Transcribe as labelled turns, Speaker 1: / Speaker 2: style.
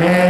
Speaker 1: Amen.